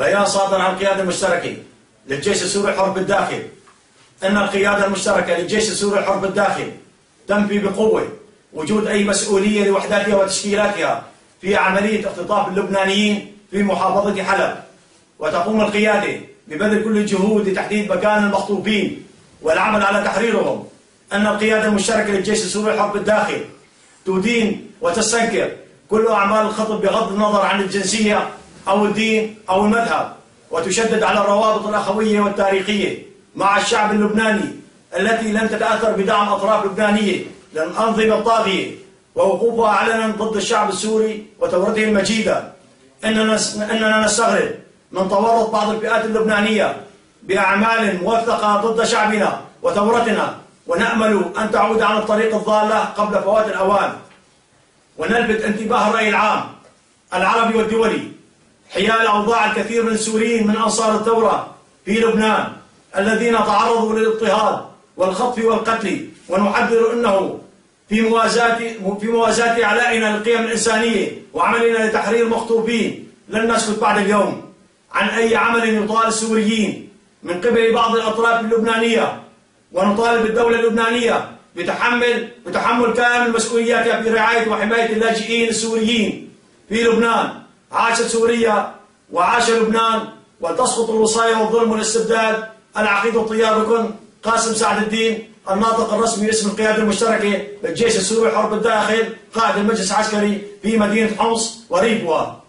بيان صادر عن القيادة المشتركة للجيش السوري الحر بالداخل أن القيادة المشتركة للجيش السوري الحر بالداخل تنفي بقوة وجود أي مسؤولية لوحداتها وتشكيلاتها في عملية اختطاف اللبنانيين في محافظة حلب. وتقوم القيادة ببذل كل الجهود لتحديد مكان المخطوفين والعمل على تحريرهم. أن القيادة المشتركة للجيش السوري الحر بالداخل تدين وتستنكر كل أعمال الخطب بغض النظر عن الجنسية أو الدين أو المذهب وتشدد على الروابط الأخوية والتاريخية مع الشعب اللبناني التي لم تتأثر بدعم أطراف لبنانية للأنظمة الطاغية ووقوفها علنا ضد الشعب السوري وثورته المجيدة. إننا إننا نستغرب من تورط بعض الفئات اللبنانية بأعمال موثقة ضد شعبنا وثورتنا ونأمل أن تعود عن الطريق الضالة قبل فوات الأوان. ونلفت انتباه الرأي العام العربي والدولي حيال أوضاع الكثير من السوريين من أنصار الثورة في لبنان الذين تعرضوا للاضطهاد والخطف والقتل ونحذر أنه في موازاة في موازاة أعلائنا للقيم الإنسانية وعملنا لتحرير المخطوفين لن نسكت بعد اليوم عن أي عمل يطال السوريين من قبل بعض الأطراف اللبنانية ونطالب الدولة اللبنانية بتحمل بتحمل كامل مسؤولياتها في رعاية وحماية اللاجئين السوريين في لبنان. عاشت سوريا وعاش لبنان وتسقط الوصاية والظلم والاستبداد. العقيدة الطيار قاسم سعد الدين الناطق الرسمي باسم القيادة المشتركة للجيش السوري حرب الداخل قائد المجلس العسكري في مدينة حمص وريبوا